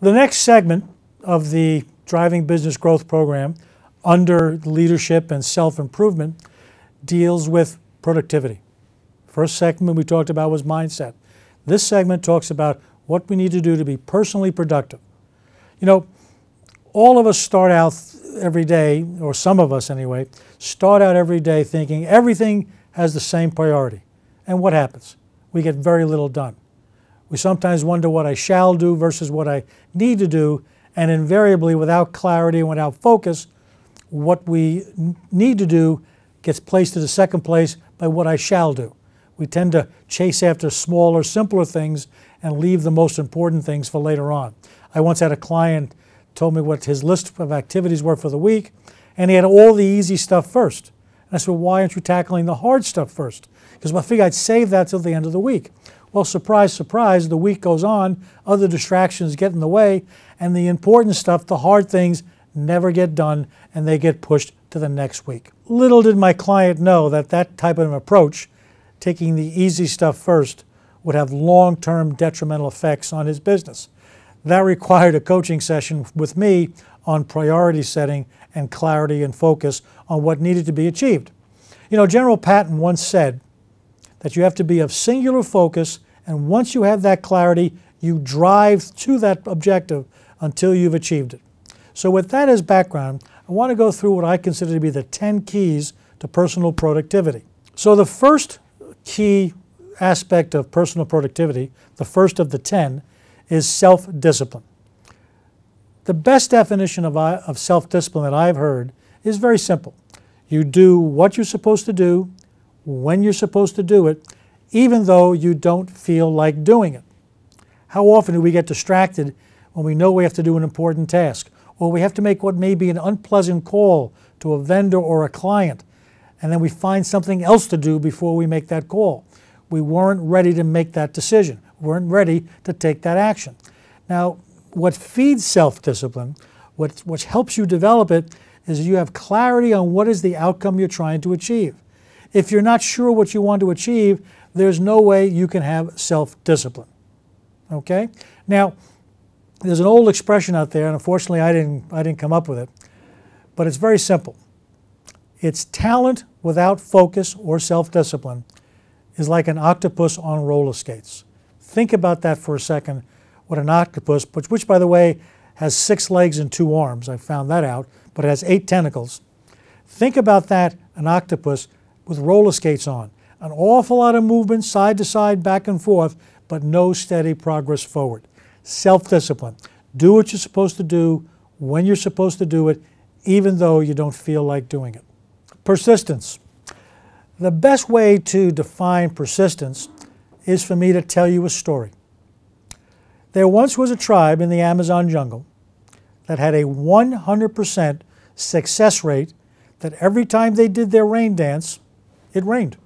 The next segment of the Driving Business Growth program under leadership and self improvement deals with productivity. First segment we talked about was mindset. This segment talks about what we need to do to be personally productive. You know, all of us start out every day, or some of us anyway, start out every day thinking everything has the same priority. And what happens? We get very little done. We sometimes wonder what I shall do versus what I need to do, and invariably, without clarity and without focus, what we need to do gets placed in the second place by what I shall do. We tend to chase after smaller, simpler things and leave the most important things for later on. I once had a client told me what his list of activities were for the week, and he had all the easy stuff first. And I said, well, why aren't you tackling the hard stuff first? Because I figured I'd save that till the end of the week. Well, surprise, surprise, the week goes on, other distractions get in the way, and the important stuff, the hard things, never get done and they get pushed to the next week. Little did my client know that that type of approach, taking the easy stuff first, would have long term detrimental effects on his business. That required a coaching session with me on priority setting and clarity and focus on what needed to be achieved. You know, General Patton once said that you have to be of singular focus, and once you have that clarity, you drive to that objective until you've achieved it. So, with that as background, I want to go through what I consider to be the 10 keys to personal productivity. So, the first key aspect of personal productivity, the first of the 10, is self discipline. The best definition of, uh, of self discipline that I've heard is very simple. You do what you're supposed to do, when you're supposed to do it, even though you don't feel like doing it. How often do we get distracted when we know we have to do an important task or we have to make what may be an unpleasant call to a vendor or a client, and then we find something else to do before we make that call. We weren't ready to make that decision, we weren't ready to take that action. Now, what feeds self discipline, what, what helps you develop it, is you have clarity on what is the outcome you're trying to achieve. If you're not sure what you want to achieve, there's no way you can have self discipline. Okay? Now, there's an old expression out there, and unfortunately I didn't, I didn't come up with it, but it's very simple. It's talent without focus or self discipline is like an octopus on roller skates. Think about that for a second. What an octopus, which, which by the way has six legs and two arms, I found that out, but it has eight tentacles. Think about that, an octopus with roller skates on. An awful lot of movement side to side, back and forth, but no steady progress forward self discipline. Do what you're supposed to do when you're supposed to do it, even though you don't feel like doing it. Persistence. The best way to define persistence is for me to tell you a story. There once was a tribe in the Amazon jungle that had a 100% success rate that every time they did their rain dance, it rained.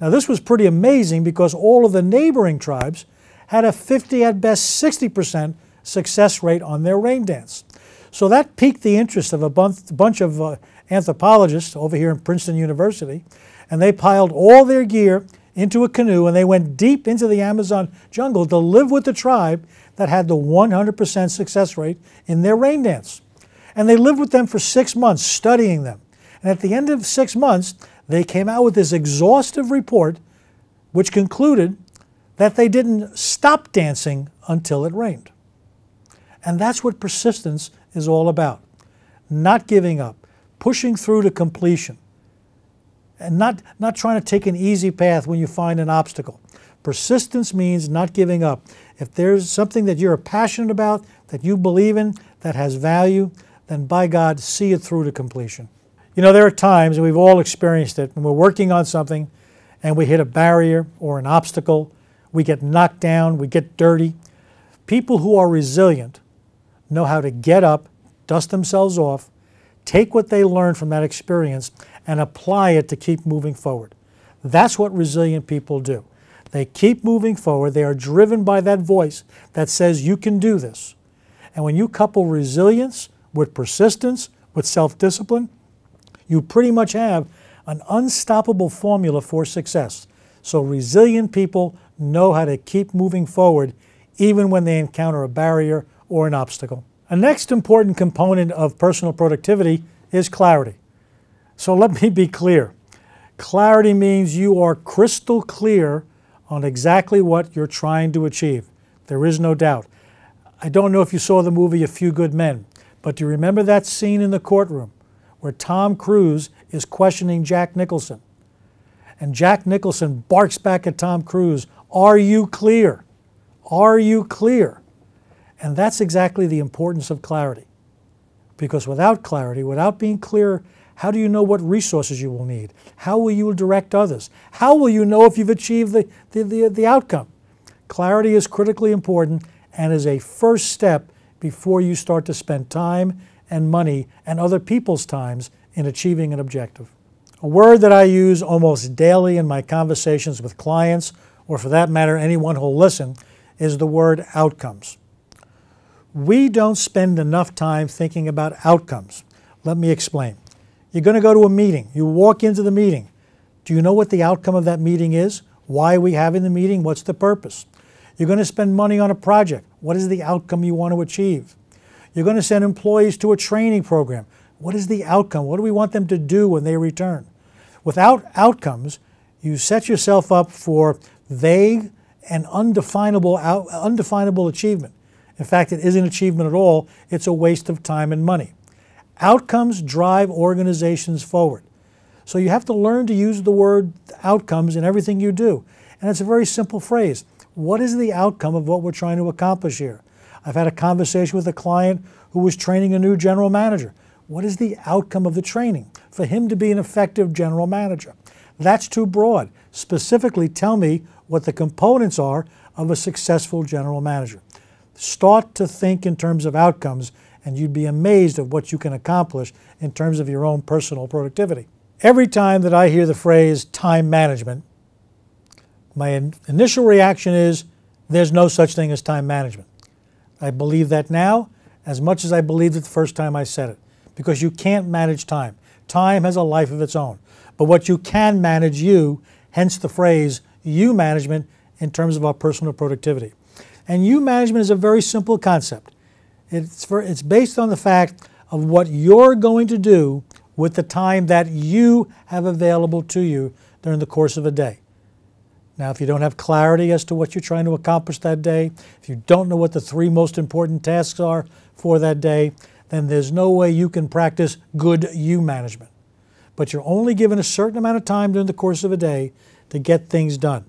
Now, this was pretty amazing because all of the neighboring tribes had a 50 at best 60% success rate on their rain dance. So that piqued the interest of a bunch of uh, anthropologists over here in Princeton University, and they piled all their gear into a canoe and they went deep into the Amazon jungle to live with the tribe that had the 100% success rate in their rain dance. And they lived with them for six months, studying them. And at the end of six months, they came out with this exhaustive report, which concluded that they didn't stop dancing until it rained. And that's what persistence is all about. Not giving up, pushing through to completion, and not, not trying to take an easy path when you find an obstacle. Persistence means not giving up. If there's something that you're passionate about, that you believe in, that has value, then by God, see it through to completion. You know, there are times, and we've all experienced it, when we're working on something and we hit a barrier or an obstacle we get knocked down, we get dirty. People who are resilient know how to get up, dust themselves off, take what they learned from that experience, and apply it to keep moving forward. That's what resilient people do. They keep moving forward. They are driven by that voice that says, You can do this. And when you couple resilience with persistence, with self discipline, you pretty much have an unstoppable formula for success. So, resilient people know how to keep moving forward even when they encounter a barrier or an obstacle. A next important component of personal productivity is clarity. So let me be clear. Clarity means you are crystal clear on exactly what you're trying to achieve. There is no doubt. I don't know if you saw the movie A Few Good Men, but do you remember that scene in the courtroom where Tom Cruise is questioning Jack Nicholson? And Jack Nicholson barks back at Tom Cruise, Are you clear? Are you clear? And that's exactly the importance of clarity. Because without clarity, without being clear, how do you know what resources you will need? How will you direct others? How will you know if you've achieved the, the, the, the outcome? Clarity is critically important and is a first step before you start to spend time and money and other people's times in achieving an objective. A word that I use almost daily in my conversations with clients, or for that matter, anyone who'll listen, is the word outcomes. We don't spend enough time thinking about outcomes. Let me explain. You're going to go to a meeting. You walk into the meeting. Do you know what the outcome of that meeting is? Why are we having the meeting? What's the purpose? You're going to spend money on a project. What is the outcome you want to achieve? You're going to send employees to a training program. What is the outcome? What do we want them to do when they return? Without outcomes, you set yourself up for vague and undefinable, undefinable achievement. In fact, it isn't achievement at all, it's a waste of time and money. Outcomes drive organizations forward. So you have to learn to use the word outcomes in everything you do. And it's a very simple phrase. What is the outcome of what we're trying to accomplish here? I've had a conversation with a client who was training a new general manager. What is the outcome of the training for him to be an effective general manager? That's too broad. Specifically, tell me what the components are of a successful general manager. Start to think in terms of outcomes, and you'd be amazed at what you can accomplish in terms of your own personal productivity. Every time that I hear the phrase time management, my in initial reaction is there's no such thing as time management. I believe that now as much as I believed it the first time I said it, because you can't manage time. Time has a life of its own. But what you can manage you, hence the phrase you management in terms of our personal productivity. And you management is a very simple concept. It's, for, it's based on the fact of what you're going to do with the time that you have available to you during the course of a day. Now, if you don't have clarity as to what you're trying to accomplish that day, if you don't know what the three most important tasks are for that day, then there's no way you can practice good you management. But you're only given a certain amount of time during the course of a day to get things done.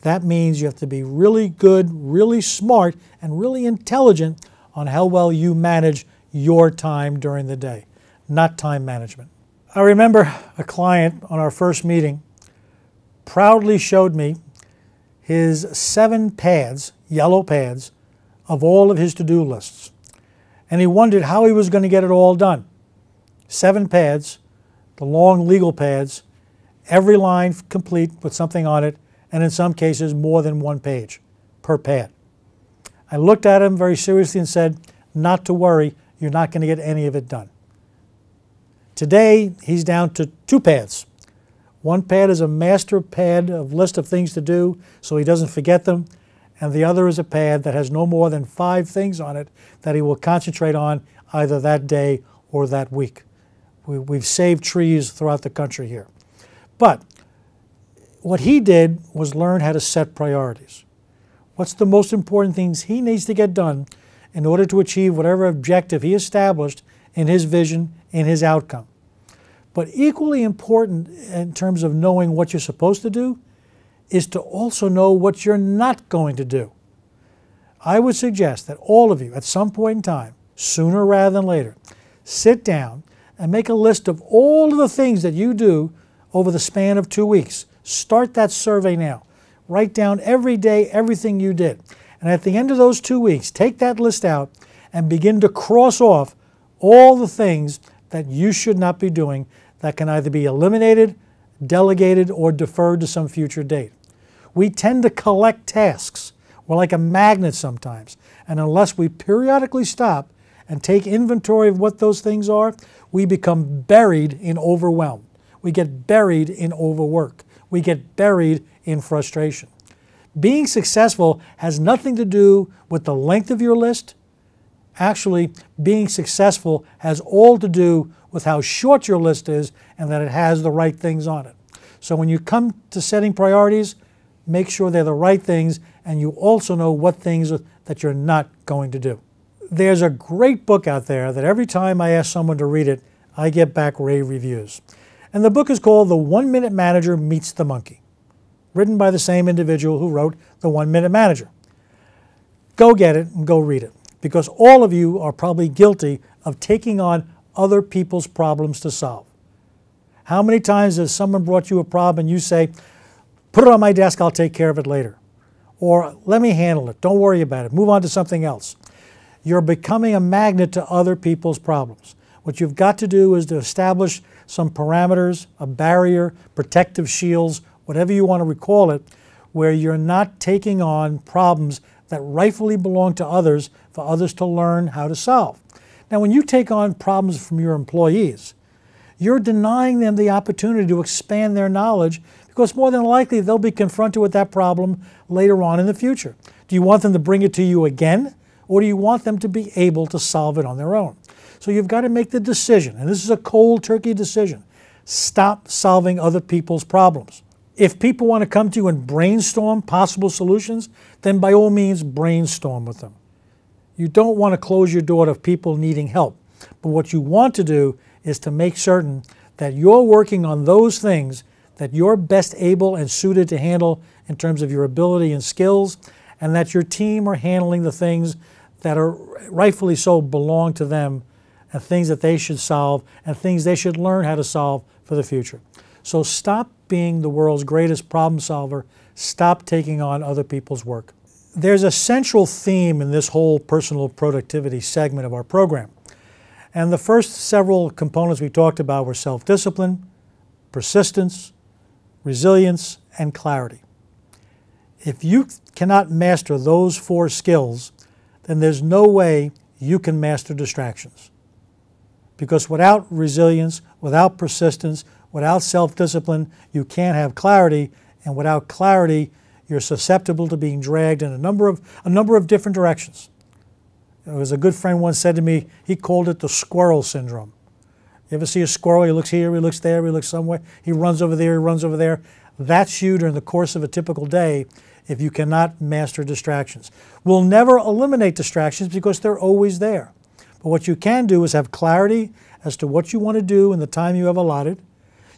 That means you have to be really good, really smart, and really intelligent on how well you manage your time during the day, not time management. I remember a client on our first meeting proudly showed me his seven pads, yellow pads, of all of his to do lists. And he wondered how he was going to get it all done. Seven pads, the long legal pads, every line complete with something on it, and in some cases, more than one page per pad. I looked at him very seriously and said, Not to worry, you're not going to get any of it done. Today, he's down to two pads one pad is a master pad of list of things to do so he doesn't forget them, and the other is a pad that has no more than five things on it that he will concentrate on either that day or that week. We, have saved trees throughout the country here. But what he did was learn how to set priorities. What's the most important things he needs to get done in order to achieve whatever objective he established in his vision, in his outcome. But equally important in terms of knowing what you're supposed to do is to also know what you're not going to do. I would suggest that all of you, at some point in time, sooner rather than later, sit down and make a list of all of the things that you do over the span of two weeks. Start that survey now. Write down every day everything you did. And at the end of those two weeks, take that list out and begin to cross off all the things that you should not be doing that can either be eliminated, delegated, or deferred to some future date. We tend to collect tasks. We're like a magnet sometimes. And unless we periodically stop and take inventory of what those things are, we become buried in overwhelm. We get buried in overwork. We get buried in frustration. Being successful has nothing to do with the length of your list, Actually, being successful has all to do with how short your list is and that it has the right things on it. So when you come to setting priorities, make sure they're the right things and you also know what things that you're not going to do. There's a great book out there that every time I ask someone to read it, I get back rave reviews. And the book is called The One Minute Manager Meets the Monkey, written by the same individual who wrote The One Minute Manager. Go get it and go read it because all of you are probably guilty of taking on other people's problems to solve. How many times has someone brought you a problem and you say, put it on my desk, I'll take care of it later? Or let me handle it, don't worry about it, move on to something else. You're becoming a magnet to other people's problems. What you've got to do is to establish some parameters, a barrier, protective shields, whatever you want to recall it, where you're not taking on problems that rightfully belong to others for others to learn how to solve. Now, when you take on problems from your employees, you're denying them the opportunity to expand their knowledge because more than likely they'll be confronted with that problem later on in the future. Do you want them to bring it to you again, or do you want them to be able to solve it on their own? So you've got to make the decision, and this is a cold turkey decision. Stop solving other people's problems. If people want to come to you and brainstorm possible solutions, then by all means brainstorm with them. You don't want to close your door to people needing help. But what you want to do is to make certain that you're working on those things that you're best able and suited to handle in terms of your ability and skills, and that your team are handling the things that are rightfully so belong to them and things that they should solve and things they should learn how to solve for the future. So stop being the world's greatest problem solver. Stop taking on other people's work. There's a central theme in this whole personal productivity segment of our program. And the first several components we talked about were self-discipline, persistence, resilience, and clarity. If you cannot master those four skills, then there's no way you can master distractions. Because without resilience, without persistence, Without self-discipline, you can't have clarity, and without clarity, you're susceptible to being dragged in a number of, a number of different directions. It was a good friend once said to me, he called it the squirrel syndrome. You ever see a squirrel? He looks here, he looks there, he looks somewhere, he runs over there, he runs over there. That's you during the course of a typical day if you cannot master distractions. We'll never eliminate distractions because they're always there. But what you can do is have clarity as to what you want to do in the time you have allotted,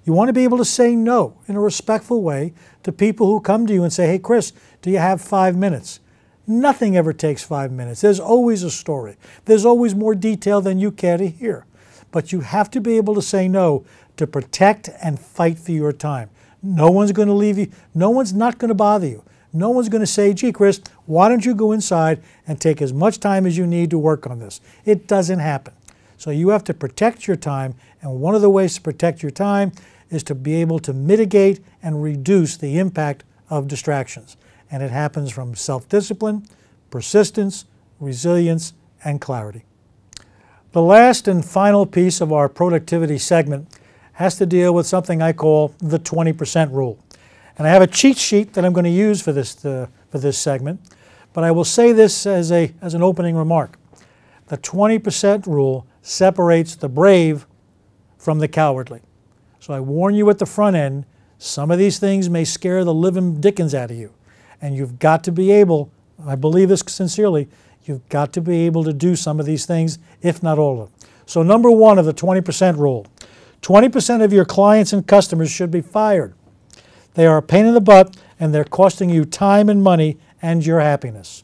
you want to be able to say no in a respectful way to people who come to you and say, hey, Chris, do you have five minutes? Nothing ever takes five minutes. There's always a story. There's always more detail than you care to hear. But you have to be able to say no to protect and fight for your time. No one's going to leave you. No one's not going to bother you. No one's going to say, gee, Chris, why don't you go inside and take as much time as you need to work on this? It doesn't happen. So you have to protect your time, and one of the ways to protect your time is to be able to mitigate and reduce the impact of distractions. And it happens from self-discipline, persistence, resilience, and clarity. The last and final piece of our productivity segment has to deal with something I call the 20% rule. And I have a cheat sheet that I'm going to use for this, uh, for this segment, but I will say this as, a, as an opening remark. The 20% rule separates the brave from the cowardly. So I warn you at the front end, some of these things may scare the living dickens out of you. And you've got to be able, I believe this sincerely, you've got to be able to do some of these things, if not all of them. So number one of the 20% rule, 20% of your clients and customers should be fired. They are a pain in the butt and they're costing you time and money and your happiness.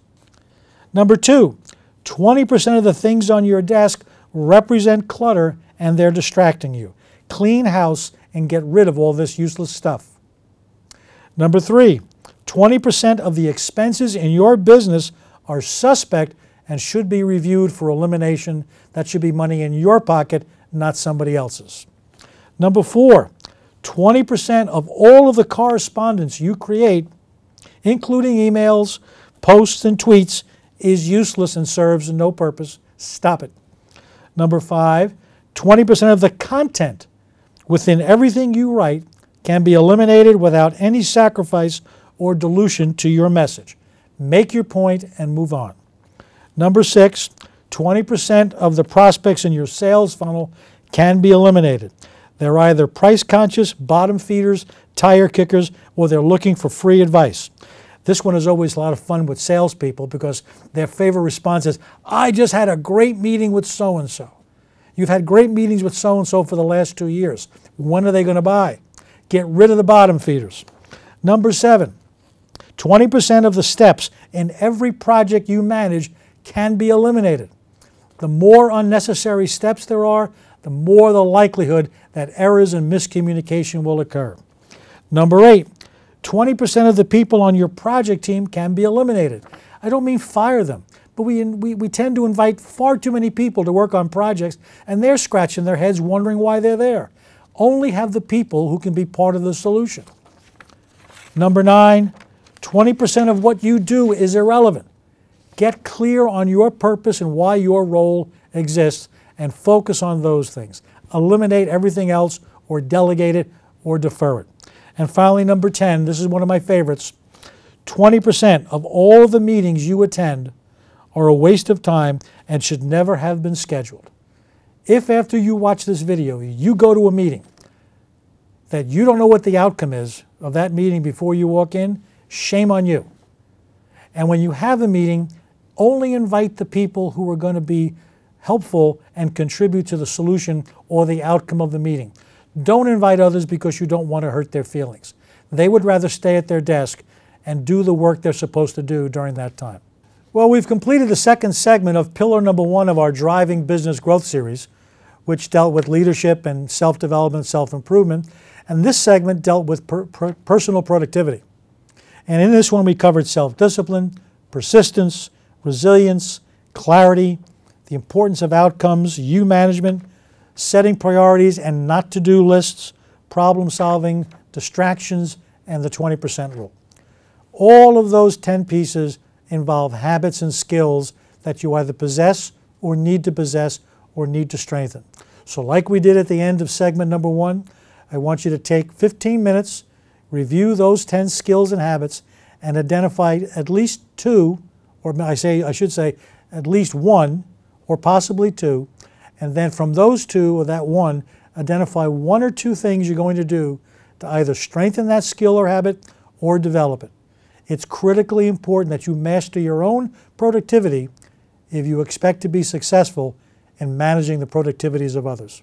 Number two, 20% of the things on your desk represent clutter and they're distracting you. Clean house and get rid of all this useless stuff. Number three, 20% of the expenses in your business are suspect and should be reviewed for elimination. That should be money in your pocket, not somebody else's. Number four, 20% of all of the correspondence you create, including emails, posts, and tweets, is useless and serves no purpose. Stop it. Number five, 20% of the content within everything you write can be eliminated without any sacrifice or dilution to your message. Make your point and move on. Number six, 20% of the prospects in your sales funnel can be eliminated. They're either price conscious, bottom feeders, tire kickers, or they're looking for free advice. This one is always a lot of fun with salespeople because their favorite response is, I just had a great meeting with so and so. You've had great meetings with so and so for the last two years. When are they going to buy? Get rid of the bottom feeders. Number seven, 20% of the steps in every project you manage can be eliminated. The more unnecessary steps there are, the more the likelihood that errors and miscommunication will occur. Number eight, 20% of the people on your project team can be eliminated. I don't mean fire them, but we, we, we tend to invite far too many people to work on projects and they're scratching their heads wondering why they're there. Only have the people who can be part of the solution. Number nine, 20% of what you do is irrelevant. Get clear on your purpose and why your role exists and focus on those things. Eliminate everything else or delegate it or defer it. And finally, number 10, this is one of my favorites 20% of all the meetings you attend are a waste of time and should never have been scheduled. If after you watch this video, you go to a meeting that you don't know what the outcome is of that meeting before you walk in, shame on you. And when you have a meeting, only invite the people who are going to be helpful and contribute to the solution or the outcome of the meeting. Don't invite others because you don't want to hurt their feelings. They would rather stay at their desk and do the work they're supposed to do during that time. Well, we've completed the second segment of pillar number one of our Driving Business Growth series, which dealt with leadership and self development, self improvement. And this segment dealt with per per personal productivity. And in this one, we covered self discipline, persistence, resilience, clarity, the importance of outcomes, you management, setting priorities and not to do lists, problem solving, distractions, and the 20% rule. All of those 10 pieces involve habits and skills that you either possess or need to possess or need to strengthen. So, like we did at the end of segment number one, I want you to take 15 minutes, review those 10 skills and habits, and identify at least two, or I say I should say at least one, or possibly two, and then from those two or that one, identify one or two things you're going to do to either strengthen that skill or habit or develop it. It's critically important that you master your own productivity if you expect to be successful in managing the productivities of others.